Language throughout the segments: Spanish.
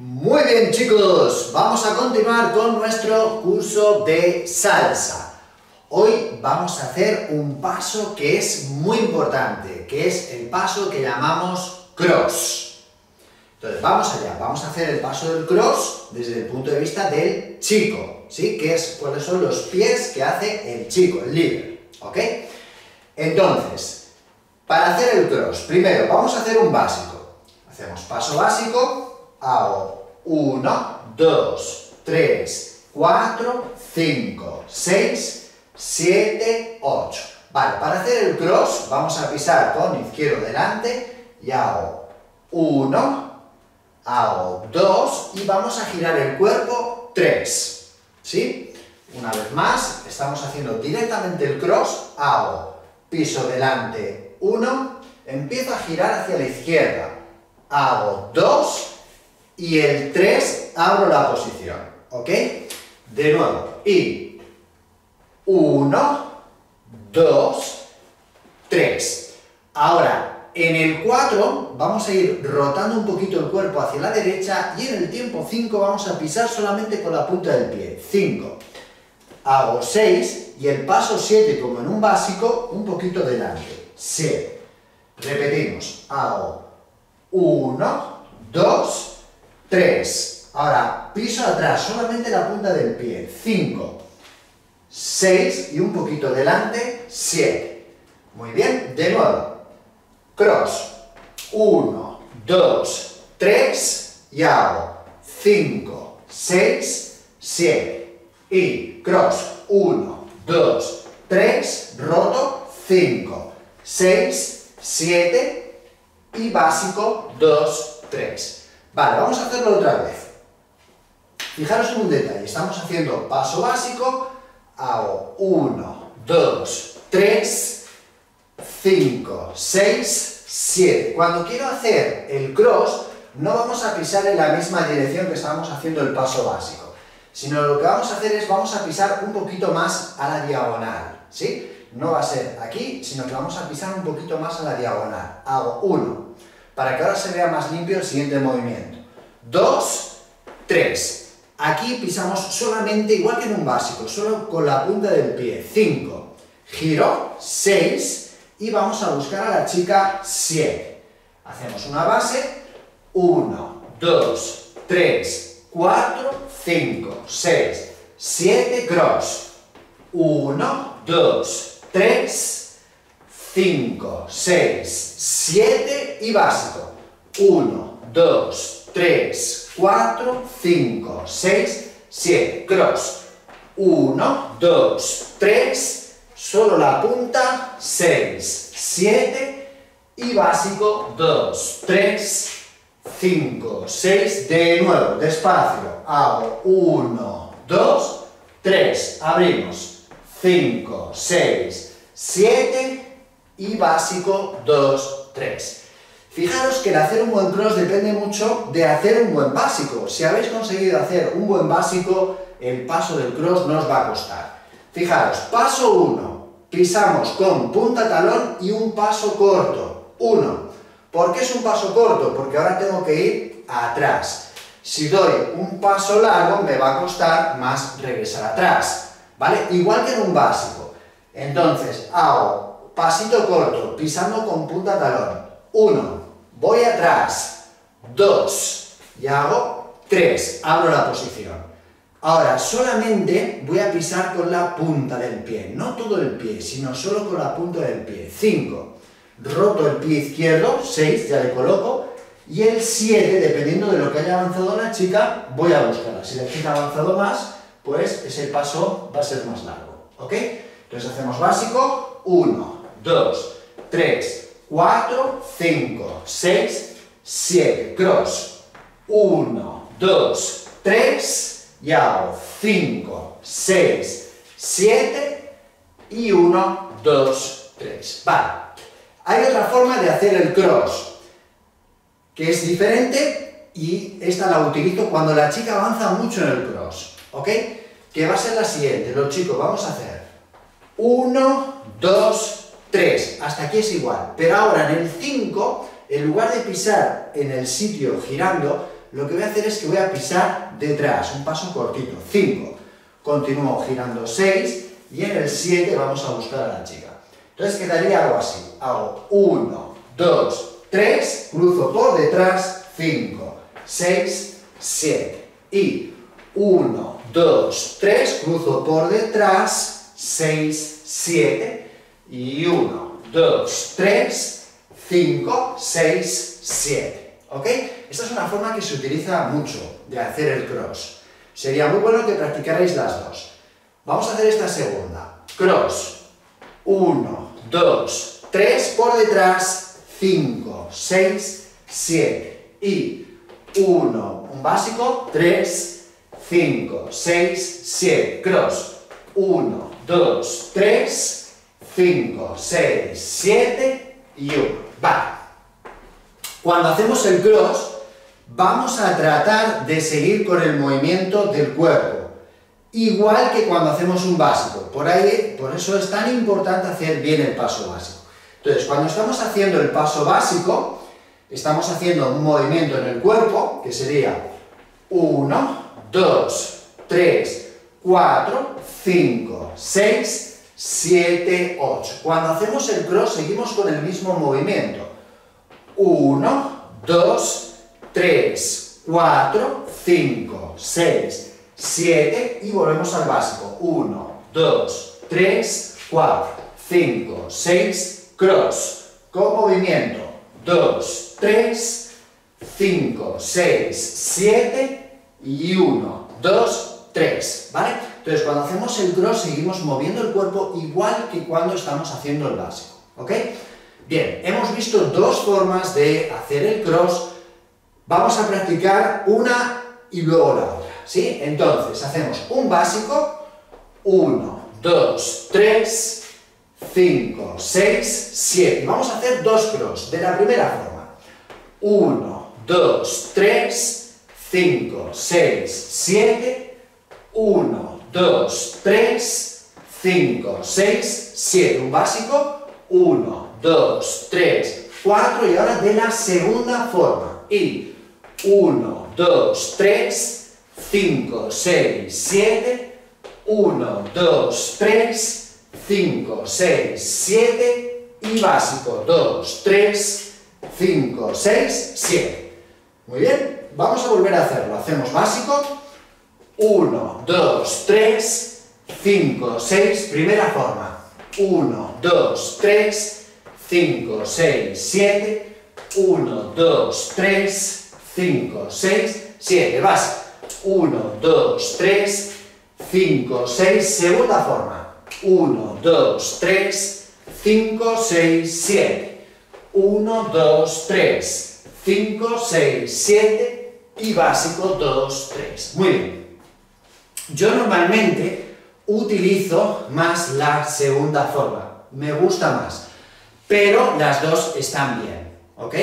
Muy bien chicos, vamos a continuar con nuestro curso de salsa. Hoy vamos a hacer un paso que es muy importante, que es el paso que llamamos cross. Entonces, vamos allá, vamos a hacer el paso del cross desde el punto de vista del chico, ¿sí? Que es, cuáles son los pies que hace el chico, el líder, ¿ok? Entonces, para hacer el cross, primero vamos a hacer un básico. Hacemos paso básico, hago 1, 2, 3, 4, 5, 6, 7, 8. Vale, para hacer el cross vamos a pisar con izquierdo delante y hago 1, hago 2 y vamos a girar el cuerpo 3. ¿Sí? Una vez más, estamos haciendo directamente el cross, hago piso delante 1, empiezo a girar hacia la izquierda, hago 2 y el 3 abro la posición, ¿ok? De nuevo, y 1, 2, 3. Ahora, en el 4 vamos a ir rotando un poquito el cuerpo hacia la derecha y en el tiempo 5 vamos a pisar solamente con la punta del pie. 5. Hago 6 y el paso 7, como en un básico, un poquito delante. 7. Repetimos. Hago 1, 2, 3. Ahora, piso atrás, solamente la punta del pie. 5, 6 y un poquito delante, 7. Muy bien, de nuevo. Cross. 1, 2, 3 y hago 5, 6, 7. Y cross. 1, 2, 3, roto, 5, 6, 7 y básico 2, 3. Vale, vamos a hacerlo otra vez. Fijaros en un detalle, estamos haciendo paso básico, hago 1, 2, 3, 5, 6, 7. Cuando quiero hacer el cross, no vamos a pisar en la misma dirección que estábamos haciendo el paso básico, sino lo que vamos a hacer es, vamos a pisar un poquito más a la diagonal, ¿sí? No va a ser aquí, sino que vamos a pisar un poquito más a la diagonal. Hago 1, para que ahora se vea más limpio el siguiente movimiento. 2, 3. Aquí pisamos solamente, igual que en un básico, solo con la punta del pie. 5. Giro. 6. Y vamos a buscar a la chica 7. Hacemos una base. 1, 2, 3, 4, 5, 6, 7, cross. 1, 2, 3, 5, 6, 7 y básico. 1, 2, 3, 4, 5, 6, 7. Cross. 1, 2, 3, solo la punta, 6, 7 y básico 2, 3, 5, 6. De nuevo, despacio. Hago 1, 2, 3. Abrimos. 5, 6, 7 y básico 2, 3. Fijaros que el hacer un buen cross depende mucho de hacer un buen básico. Si habéis conseguido hacer un buen básico, el paso del cross no os va a costar. Fijaros, paso 1, pisamos con punta talón y un paso corto. 1. ¿Por qué es un paso corto? Porque ahora tengo que ir atrás. Si doy un paso largo, me va a costar más regresar atrás. ¿Vale? Igual que en un básico. Entonces, hago pasito corto, pisando con punta talón. 1. Voy atrás. 2. Y hago 3. Abro la posición. Ahora, solamente voy a pisar con la punta del pie, no todo el pie, sino solo con la punta del pie. 5. Roto el pie izquierdo, 6, ya le coloco. Y el 7, dependiendo de lo que haya avanzado la chica, voy a buscarla. Si la chica ha avanzado más, pues ese paso va a ser más largo. ¿Ok? Entonces hacemos básico, 1, 2, 3, 4, 5, 6, 7. Cross. 1, 2, 3, y hago 5, 6, 7 y 1, 2, 3. Vale. Hay otra forma de hacer el cross, que es diferente y esta la utilizo cuando la chica avanza mucho en el cross, ¿ok? Que va a ser la siguiente, los chicos, vamos a hacer 1, 2, 3, hasta aquí es igual, pero ahora en el 5, en lugar de pisar en el sitio girando, lo que voy a hacer es que voy a pisar detrás, un paso cortito, 5. Continúo girando 6 y en el 7 vamos a buscar a la chica. Entonces quedaría algo así. Hago 1, 2, 3, cruzo por detrás, 5, 6, 7. Y 1, 2, 3, cruzo por detrás, 6, 7. Y 1, 2, 3, 5, 6, 7. ¿Ok? Esta es una forma que se utiliza mucho de hacer el cross. Sería muy bueno que practicarais las dos. Vamos a hacer esta segunda. Cross. 1, 2, 3 por detrás, 5, 6, 7. Y 1, un básico, 3, 5, 6, 7. Cross. 1, 2, 3, 5, 6, 7 y 1. Vale. Cuando hacemos el cross, vamos a tratar de seguir con el movimiento del cuerpo, igual que cuando hacemos un básico. Por, ahí, por eso es tan importante hacer bien el paso básico. Entonces, cuando estamos haciendo el paso básico, estamos haciendo un movimiento en el cuerpo, que sería 1, 2, 3, 4, 5, 6, 7, 8. Cuando hacemos el cross, seguimos con el mismo movimiento. 1, 2, 3, 4, 5, 6, 7 y volvemos al básico. 1, 2, 3, 4, 5, 6, cross. Con movimiento. 2, 3, 5, 6, 7 y 1, 2, 3. ¿Vale? Entonces cuando hacemos el cross seguimos moviendo el cuerpo igual que cuando estamos haciendo el básico. ¿Ok? Bien, hemos visto dos formas de hacer el cross. Vamos a practicar una y luego la otra. Entonces, hacemos un básico, 1, 2, 3, 5, 6, 7. Vamos a hacer dos cross de la primera forma. 1, 2, 3, 5, 6, 7, 1, 2, 3, 5, 6, 7. Un básico, 1, 2, 3, 4 y ahora de la segunda forma. Y 1, 2, 3, 5, 6, 7, 1, 2, 3, 5, 6, 7 y básico 2, 3, 5, 6, 7. Muy bien, vamos a volver a hacerlo. Hacemos básico 1, 2, 3, 5, 6, primera forma. 1, 2, 3, 5, 6, 7, 1, 2, 3, 5, 6, 7, vas, 1, 2, 3, 5, 6, segunda forma, 1, 2, 3, 5, 6, 7, 1, 2, 3, 5, 6, 7 y básico 2, 3. Muy bien. Yo normalmente utilizo más la segunda forma, me gusta más pero las dos están bien, ¿ok?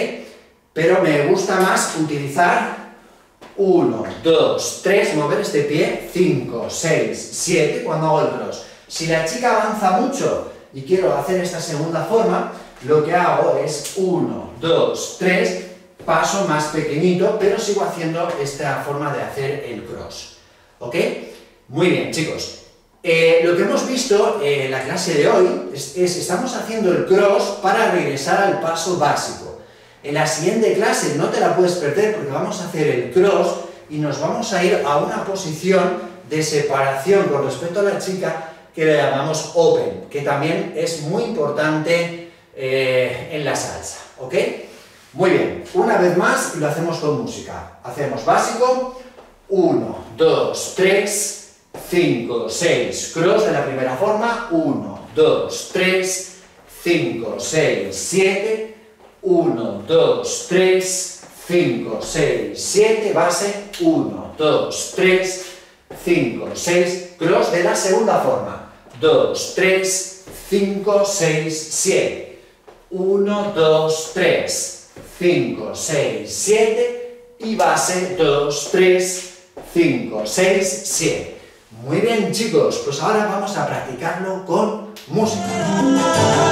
Pero me gusta más utilizar 1, 2, 3, mover este pie, 5, 6, 7 cuando hago el cross. Si la chica avanza mucho y quiero hacer esta segunda forma, lo que hago es 1, 2, 3, paso más pequeñito, pero sigo haciendo esta forma de hacer el cross. ¿Ok? Muy bien, chicos. Eh, lo que hemos visto en la clase de hoy es, es, estamos haciendo el cross para regresar al paso básico. En la siguiente clase no te la puedes perder porque vamos a hacer el cross y nos vamos a ir a una posición de separación con respecto a la chica que le llamamos open, que también es muy importante eh, en la salsa, ¿ok? Muy bien, una vez más lo hacemos con música. Hacemos básico, 1, 2, 3, 5, 6, cross de la primera forma, 1, 2, 3, 5, 6, 7, 1, 2, 3, 5, 6, 7, base, 1, 2, 3, 5, 6, cross de la segunda forma, 2, 3, 5, 6, 7, 1, 2, 3, 5, 6, 7 y base 2, 3, 5, 6, 7. Muy bien chicos, pues ahora vamos a practicarlo con música.